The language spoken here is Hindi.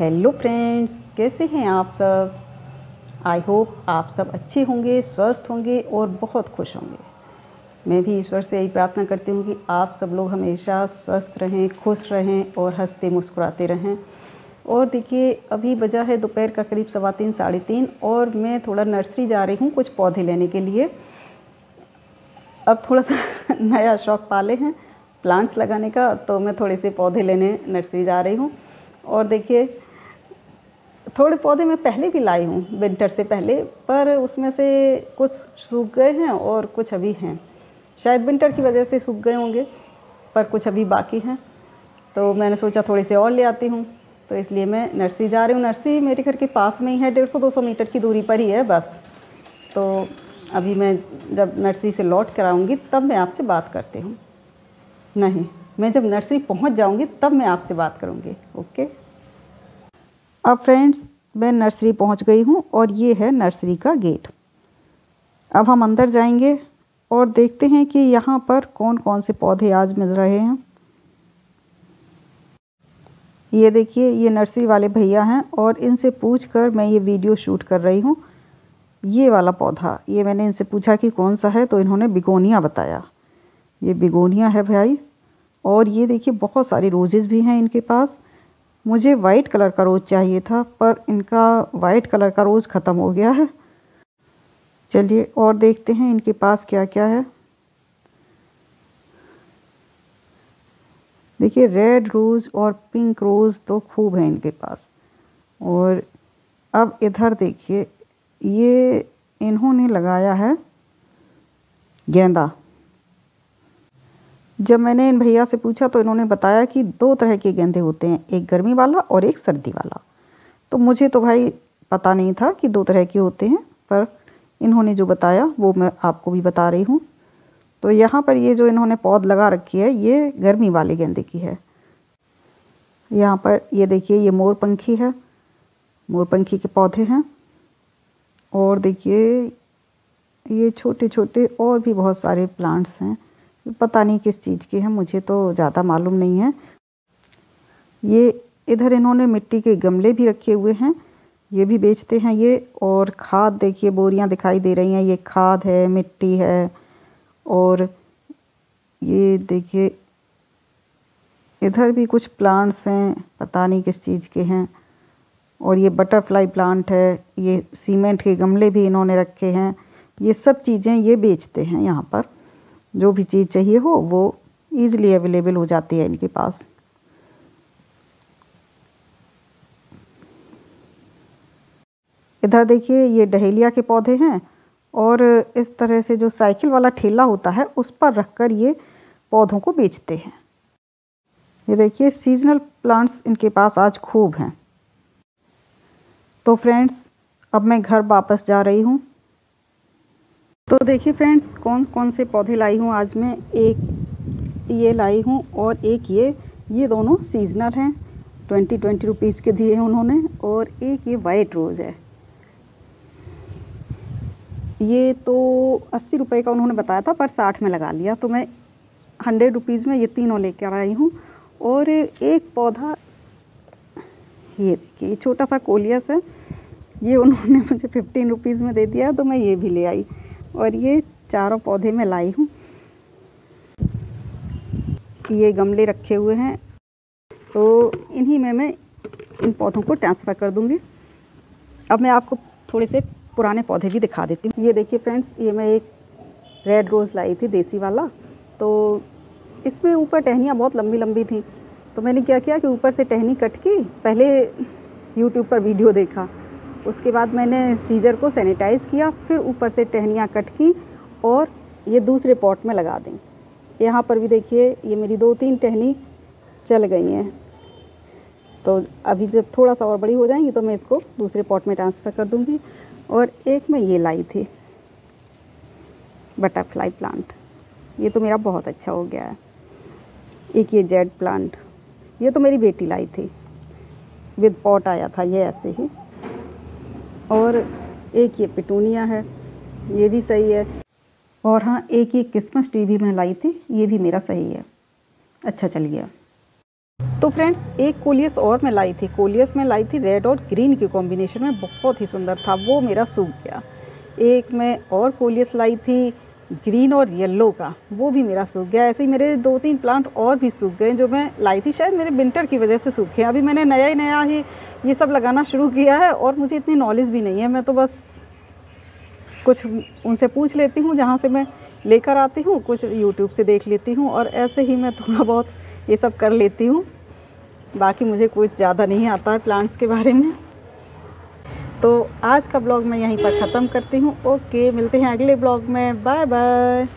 हेलो फ्रेंड्स कैसे हैं आप सब? आई होप आप सब अच्छे होंगे, स्वस्थ होंगे और बहुत खुश होंगे। मैं भी ईश्वर से यही प्रार्थना करती हूँ कि आप सब लोग हमेशा स्वस्थ रहें, खुश रहें और हँसते मुस्कुराते रहें। और देखिए, अभी बजा है दोपहर का करीब सवा तीन, साढ़े तीन और मैं थोड़ा नर्सरी जा रही हूँ कुछ पौधे लेने के लिए। अब थोड़ा सा नया शौक पाले हैं प्लांट्स लगाने का तो मैं थोड़े से पौधे लेने नर्सरी जा रही हूँ। और देखिए थोड़े पौधे मैं पहले भी लाई हूँ विंटर से पहले, पर उसमें से कुछ सूख गए हैं और कुछ अभी हैं। शायद विंटर की वजह से सूख गए होंगे, पर कुछ अभी बाकी हैं। तो मैंने सोचा थोड़े से और ले आती हूँ तो इसलिए मैं नर्सरी जा रही हूँ। नर्सरी मेरे घर के पास में ही है, डेढ़ सौ, दो सौ मीटर की दूरी पर ही है बस। तो अभी मैं जब नर्सरी से लौट कर आऊँगी, तब मैं आपसे बात करती हूँ। नहीं, मैं जब नर्सरी पहुँच जाऊँगी, तब मैं आपसे बात करूँगी, ओके? अब फ्रेंड्स, मैं नर्सरी पहुँच गई हूँ और ये है नर्सरी का गेट। अब हम अंदर जाएँगे और देखते हैं कि यहाँ पर कौन कौन से पौधे आज मिल रहे हैं। ये देखिए, ये नर्सरी वाले भैया हैं और इनसे पूछ कर मैं ये वीडियो शूट कर रही हूँ। ये वाला पौधा, ये मैंने इनसे पूछा कि कौन सा है तो इन्होंने बिगोनिया बताया। ये बिगोनिया है भाई। और ये देखिए, बहुत सारे रोजेज़ भी हैं इनके पास। मुझे वाइट कलर का रोज़ चाहिए था, पर इनका वाइट कलर का रोज़ ख़त्म हो गया है। चलिए और देखते हैं इनके पास क्या क्या है। देखिए रेड रोज़ और पिंक रोज़ तो खूब है इनके पास। और अब इधर देखिए, ये इन्होंने लगाया है गेंदा। जब मैंने इन भैया से पूछा तो इन्होंने बताया कि दो तरह के गेंदे होते हैं, एक गर्मी वाला और एक सर्दी वाला। तो मुझे तो भाई पता नहीं था कि दो तरह के होते हैं, पर इन्होंने जो बताया वो मैं आपको भी बता रही हूँ। तो यहाँ पर ये जो इन्होंने पौध लगा रखी है, ये गर्मी वाले गेंदे की है। यहाँ पर ये देखिए, ये मोर पंखी है, मोर पंखी के पौधे हैं। और देखिए, ये छोटे छोटे और भी बहुत सारे प्लांट्स हैं। पता नहीं किस चीज़ के हैं, मुझे तो ज़्यादा मालूम नहीं है। ये इधर इन्होंने मिट्टी के गमले भी रखे हुए हैं, ये भी बेचते हैं ये, और खाद देखिए बोरियाँ दिखाई दे रही हैं, ये खाद है, मिट्टी है, और ये देखिए इधर भी कुछ प्लांट्स हैं, पता नहीं किस चीज़ के हैं, और ये बटरफ्लाई प्लांट है, ये सीमेंट के गमले भी इन्होंने रखे हैं, ये सब चीज़ें ये बेचते हैं यहाँ पर। जो भी चीज़ चाहिए हो, वो ईज़िली अवेलेबल हो जाती है इनके पास। इधर देखिए, ये डहेलिया के पौधे हैं और इस तरह से जो साइकिल वाला ठेला होता है, उस पर रखकर ये पौधों को बेचते हैं। ये देखिए सीजनल प्लांट्स इनके पास आज खूब हैं। तो फ्रेंड्स अब मैं घर वापस जा रही हूँ। तो देखिए फ्रेंड्स कौन कौन से पौधे लाई हूँ आज मैं? एक ये लाई हूँ और एक ये ये दोनों सीजनल हैं। ट्वेंटी ट्वेंटी रुपीज़ के दिए हैं उन्होंने और एक ये वाइट रोज़ है। ये तो अस्सी रुपये का उन्होंने बताया था, पर साठ में लगा लिया। तो मैं हंड्रेड रुपीज़ में ये तीनों लेकर आई हूँ और एक पौधा, ये देखिए, ये छोटा सा कोलियस है। ये उन्होंने मुझे फिफ्टीन रुपीज़ में दे दिया तो मैं ये भी ले आई। और ये चारों पौधे मैं लाई हूँ। ये गमले रखे हुए हैं। तो इन्हीं में मैं इन पौधों को ट्रांसफ़र कर दूँगी। अब मैं आपको थोड़े से पुराने पौधे भी दिखा देती हूँ। ये देखिए फ्रेंड्स ये मैं एक रेड रोज़ लाई थी, देसी वाला। तो इसमें ऊपर टहनियाँ बहुत लंबी लंबी थी। तो मैंने क्या किया कि ऊपर से टहनी कट की पहले यूट्यूब पर वीडियो देखा। उसके बाद मैंने सीजर को सैनिटाइज़ किया, फिर ऊपर से टहनियाँ कट की और ये दूसरे पॉट में लगा दें। यहाँ पर भी देखिए, ये मेरी दो तीन टहनी चल गई हैं। तो अभी जब थोड़ा सा और बड़ी हो जाएँगी तो मैं इसको दूसरे पॉट में ट्रांसफ़र कर दूँगी। और एक मैं ये लाई थी, बटरफ्लाई प्लांट। ये तो मेरा बहुत अच्छा हो गया है। एक ये जेड प्लांट। ये तो मेरी बेटी लाई थी। विद पॉट आया था, ये ऐसे ही। और एक ये पिटूनिया है, ये भी सही है। और हाँ एक ये क्रिसमस ट्री भी मैं लाई थी, ये भी मेरा सही है। अच्छा चल गया तो फ्रेंड्स, एक कोलियस और मैं लाई थी। कोलियस में लाई थी रेड और ग्रीन के कॉम्बिनेशन में, बहुत ही सुंदर था, वो मेरा सूख गया। एक मैं और कोलियस लाई थी, ग्रीन और येलो का, वो भी मेरा सूख गया। ऐसे ही मेरे दो तीन प्लांट और भी सूख गए, जो मैं लाई थी, शायद मेरे विंटर की वजह से सूखे अभी मैंने नया ही नया ही ये सब लगाना शुरू किया है और मुझे इतनी नॉलेज भी नहीं है। मैं तो बस कुछ उनसे पूछ लेती हूँ, जहाँ से मैं लेकर आती हूँ, कुछ यूट्यूब से देख लेती हूँ और ऐसे ही मैं थोड़ा बहुत ये सब कर लेती हूँ। बाकी मुझे कुछ ज़्यादा नहीं आता है प्लांट्स के बारे में। तो आज का ब्लॉग मैं यहीं पर ख़त्म करती हूँ। ओके मिलते हैं अगले ब्लॉग में। Bye bye